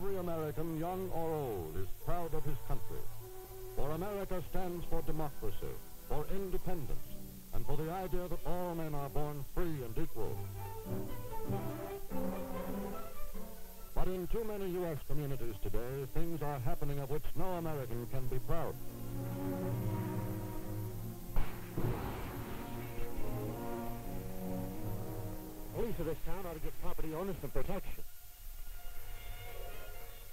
Every American, young or old, is proud of his country. For America stands for democracy, for independence, and for the idea that all men are born free and equal. But in too many U.S. communities today, things are happening of which no American can be proud. Police of this town ought to give property owners some protection.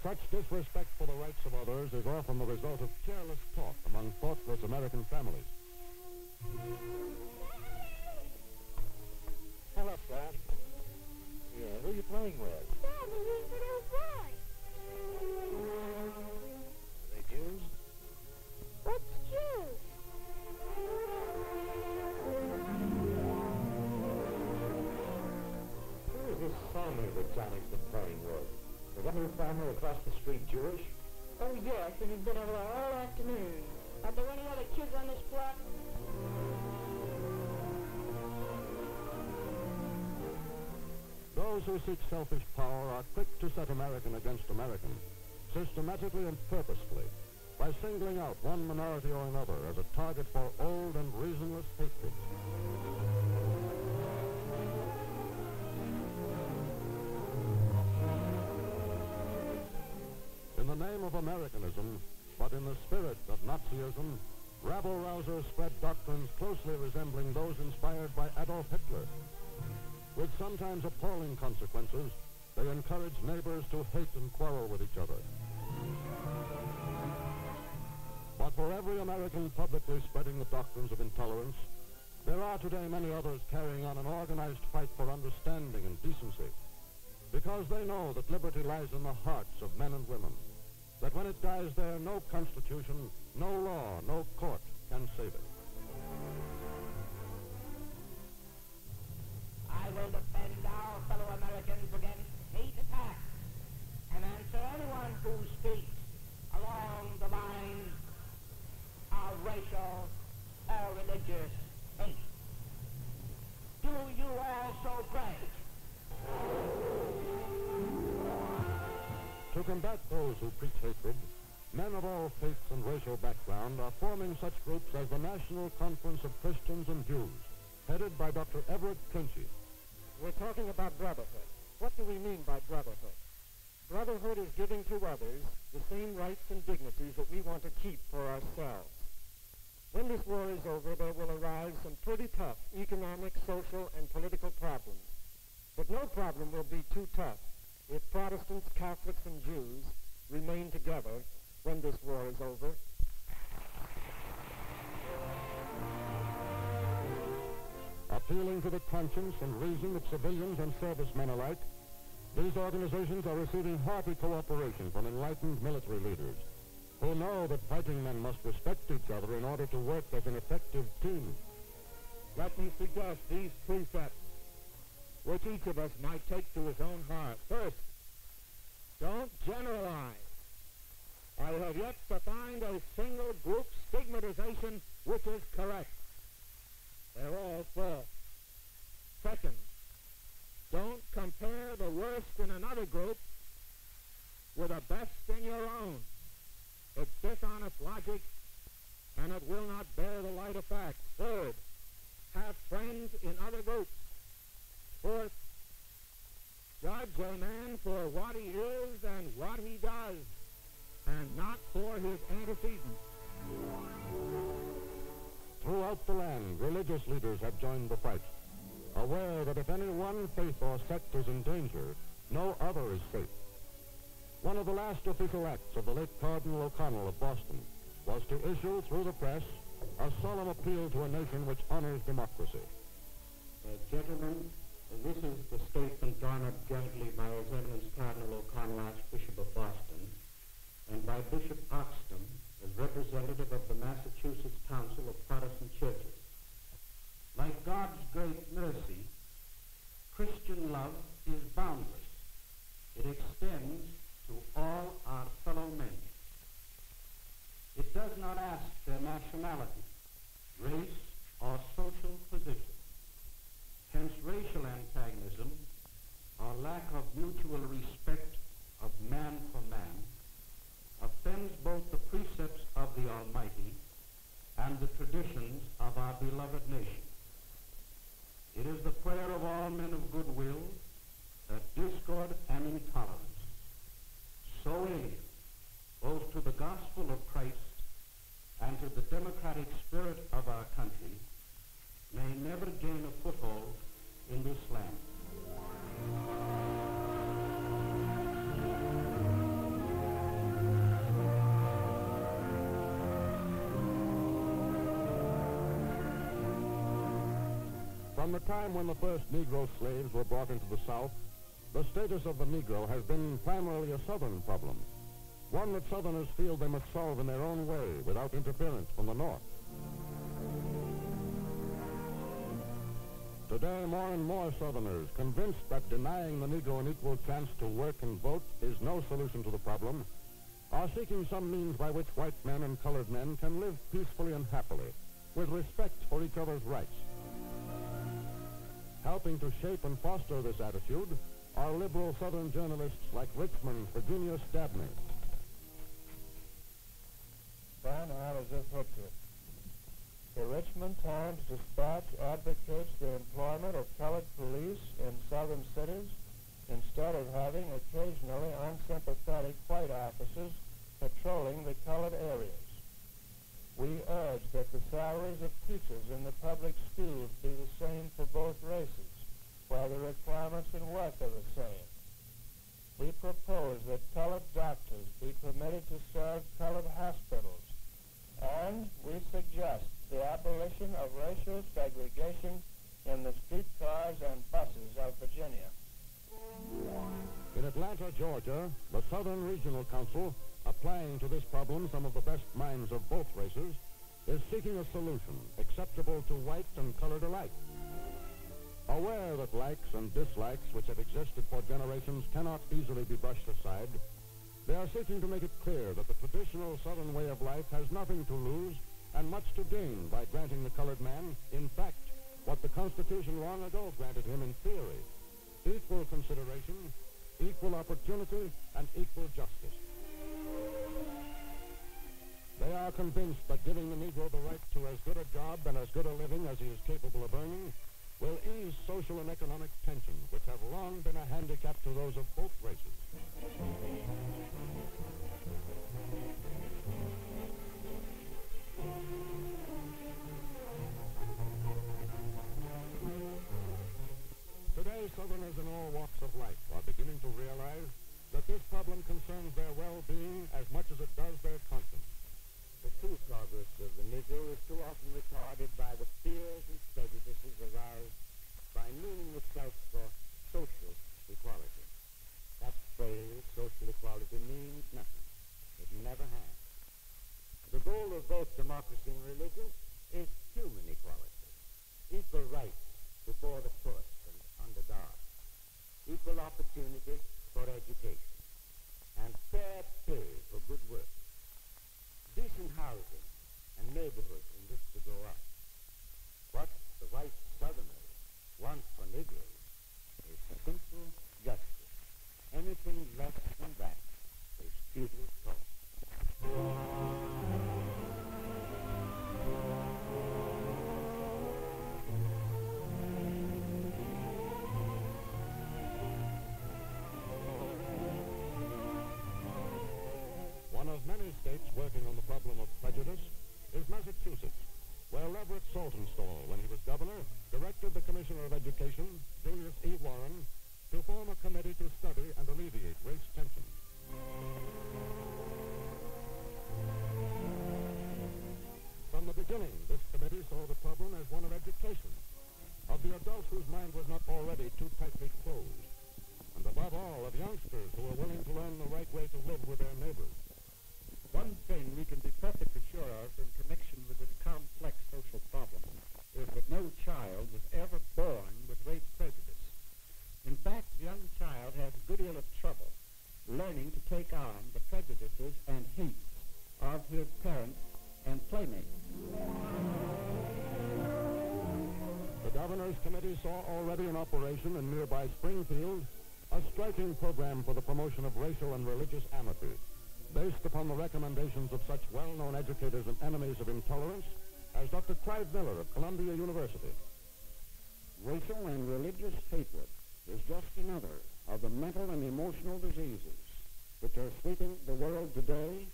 Such disrespect for the rights of others is often the result of careless talk among thoughtless American families. Hello, Fred. Yeah, who are you playing with? Daddy, he's a little boy. Are they Jews? What's Jews? Who is this family that Johnny's been playing with? Is that new family across the street Jewish? Oh, yes, and he's been over there all afternoon. Are there any other kids on this block? Those who seek selfish power are quick to set American against American, systematically and purposefully, by singling out one minority or another as a target for old and reasonless hatred. Of Americanism, but in the spirit of Nazism, rabble-rousers spread doctrines closely resembling those inspired by Adolf Hitler. With sometimes appalling consequences, they encourage neighbors to hate and quarrel with each other. But for every American publicly spreading the doctrines of intolerance, there are today many others carrying on an organized fight for understanding and decency. Because they know that liberty lies in the hearts of men and women. That when it dies there, no constitution, no law, no court can save it. I will defend our fellow Americans against hate attacks and answer anyone who speaks along the lines of racial or religious hate. Do you also pray? Combat those who preach hatred, men of all faiths and racial background are forming such groups as the National Conference of Christians and Jews, headed by Dr. Everett Clinchy. We're talking about brotherhood. What do we mean by brotherhood? Brotherhood is giving to others the same rights and dignities that we want to keep for ourselves. When this war is over, there will arise some pretty tough economic, social, and political problems. But no problem will be too tough if Protestants, Catholics, and Jews remain together when this war is over. Appealing to the conscience and reason of civilians and servicemen alike, these organizations are receiving hearty cooperation from enlightened military leaders who know that fighting men must respect each other in order to work as an effective team. Let me suggest these precepts, which each of us might take to his own heart. First, don't generalize. I have yet to find a single group stigmatization which is correct. They're all false. Second, don't compare the worst in another group with the best in your own. It's dishonest logic, and it will not bear the light of fact. Third, have friends in other groups. Fourth, judge a man for what he is and what he does, and not antecedents. Throughout the land, religious leaders have joined the fight, aware that if any one faith or sect is in danger, no other is safe. One of the last official acts of the late Cardinal O'Connell of Boston was to issue through the press a solemn appeal to a nation which honors democracy. Uh, gentlemen, this is the statement drawn up jointly by His Eminence Cardinal O'Connell, Archbishop of Boston, and by Bishop Oxnam as representative of the Massachusetts Council of Protestant Churches. Like God's great mercy, Christian love is boundless. It extends to all our fellow men. It does not ask their nationality, race, the time when the first Negro slaves were brought into the South, the status of the Negro has been primarily a Southern problem, one that Southerners feel they must solve in their own way without interference from the North. Today, more and more Southerners, convinced that denying the Negro an equal chance to work and vote is no solution to the problem, are seeking some means by which white men and colored men can live peacefully and happily, with respect for each other's rights. Helping to shape and foster this attitude are liberal Southern journalists like Richmond's Virginius Dabney. Brian, does this look to it? The Richmond Times Dispatch advocates the employment of colored police in southern cities instead of having occasionally unsympathetic white officers patrolling the colored areas. We urge that the salaries of teachers in the public schools be the same for both races, while the requirements and work are the same. We propose that colored doctors be permitted to serve colored hospitals, and we suggest the abolition of racial segregation in the streetcars and buses of Virginia. In Atlanta, Georgia, the Southern Regional Council, applying to this problem some of the solution acceptable to white and colored alike. Aware that likes and dislikes which have existed for generations cannot easily be brushed aside, they are seeking to make it clear that the traditional Southern way of life has nothing to lose and much to gain by granting the colored man, in fact, what the Constitution long ago granted him in theory, equal consideration, equal opportunity, and equal justice. They are convinced that giving the Negro the right to as good a job and as good a living as he is capable of earning will ease social and economic tensions, which have long been a handicap to those of both races. Today, Southerners in all walks of life are beginning to realize that this problem concerns their well-being as much as it does their conscience. True progress of the Negro is too often retarded by the fears and prejudices aroused by meaningless shouts for social equality. That phrase, social equality, means nothing. It never has. The goal of both democracy and religion is human equality, equal rights before the court and under God, equal opportunity for education, and fair pay for good work, decent housing, and neighborhoods in which to grow up. What the white Southerners want for Negroes is simple justice. Anything less than that is futile take on the prejudices and hates of his parents and playmates. The Governor's Committee saw already in operation in nearby Springfield a striking program for the promotion of racial and religious amity, based upon the recommendations of such well-known educators and enemies of intolerance as Dr. Clyde Miller of Columbia University. Racial and religious hatred is just another of the mental and emotional diseases which are sweeping the world today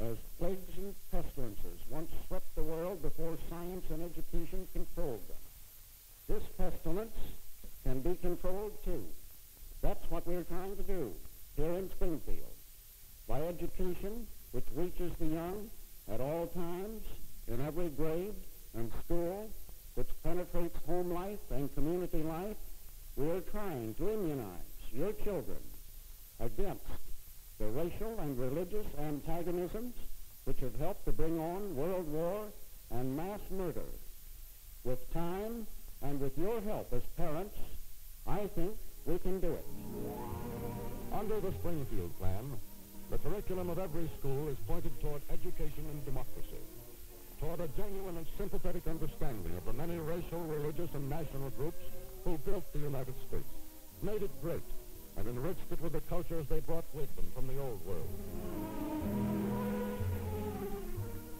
as plagues and pestilences once swept the world before science and education controlled them. This pestilence can be controlled too. That's what we're trying to do here in Springfield. By education, which reaches the young at all times, in every grade and school, which penetrates home life and community life, we are trying to immunize your children against the racial and religious antagonisms which have helped to bring on world war and mass murder. With time and with your help as parents, I think we can do it. Under the Springfield Plan, the curriculum of every school is pointed toward education and democracy, toward a genuine and sympathetic understanding of the many racial, religious, and national groups who built the United States, made it great, and enriched it with the cultures they brought with them from the old world.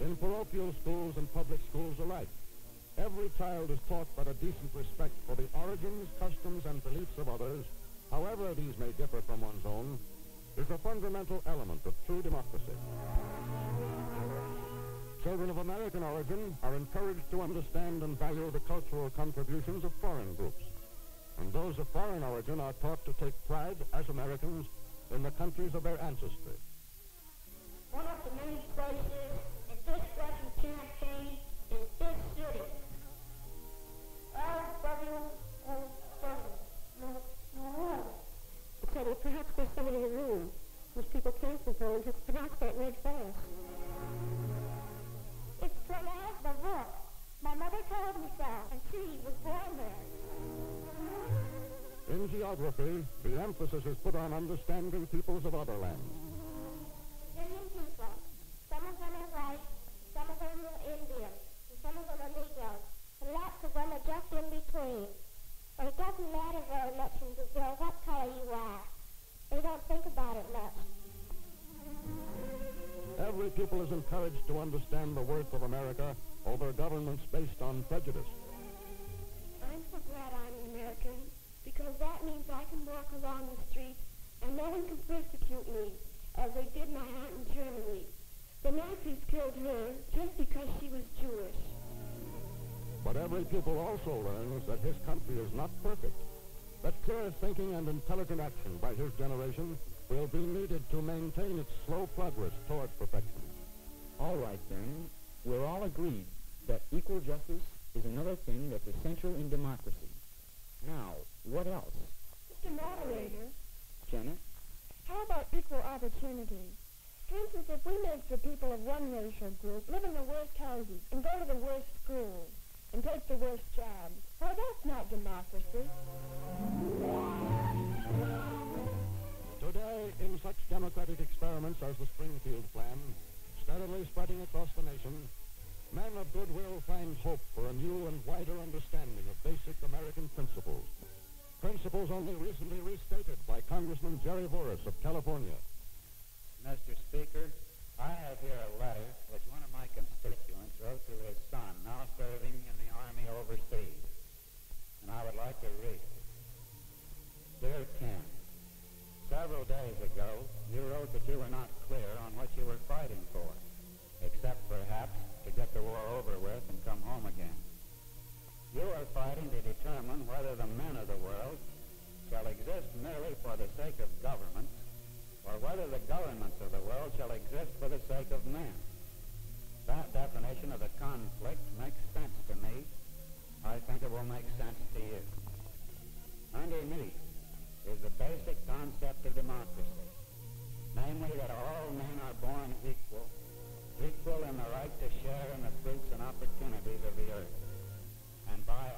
In parochial schools and public schools alike, every child is taught that a decent respect for the origins, customs, and beliefs of others, however these may differ from one's own, is a fundamental element of true democracy. Children of American origin are encouraged to understand and value the cultural contributions of foreign groups. And those of foreign origin are taught to take pride as Americans in the countries of their ancestry. One of the many places in this present campaign is this city. Teddy, perhaps there's someone in the room whose people came from home who can pronounce that word us. It's pronounced the book. My mother told me so, and she was born there. In geography, the emphasis is put on understanding peoples of other lands. Indian people. Some of them are white, some of them are Indian, and some of them are Negroes, and lots of them are just in between. But it doesn't matter very much in Brazil what color you are. They don't think about it much. Every pupil is encouraged to understand the worth of America over governments based on prejudice. Along the street and no one can persecute me as they did my aunt in Germany. The Nazis killed her just because she was Jewish. But every pupil also learns that his country is not perfect, that clear thinking and intelligent action by his generation will be needed to maintain its slow progress toward perfection. All right, then. We're all agreed that equal justice is another thing that's essential in democracy. Now, what else? Mr. Moderator, Janet? how about For instance, if we make the people of one racial group live in the worst houses and go to the worst schools and take the worst jobs, why, that's not democracy. Today, in such democratic experiments as the Springfield Plan, steadily spreading across the nation, men of goodwill find hope for a new and wider understanding of basic American principles. Principles only recently restated by Congressman Jerry Voorhis of California. Mr. Speaker, I have here a letter which one of my constituents wrote to his son, now serving in the Army overseas. And I would like to read it. Dear Ken, several days ago, you wrote that you were not clear on what you were fighting for, except perhaps to get the war over with and come home again. You are fighting to determine whether the men of the world shall exist merely for the sake of governments or whether the governments of the world shall exist for the sake of men. That definition of the conflict makes sense to me. I think it will make sense to you. Underneath is the basic concept of democracy, namely that all men are born equal, equal in the right to share in the fruits and opportunities of the earth. And by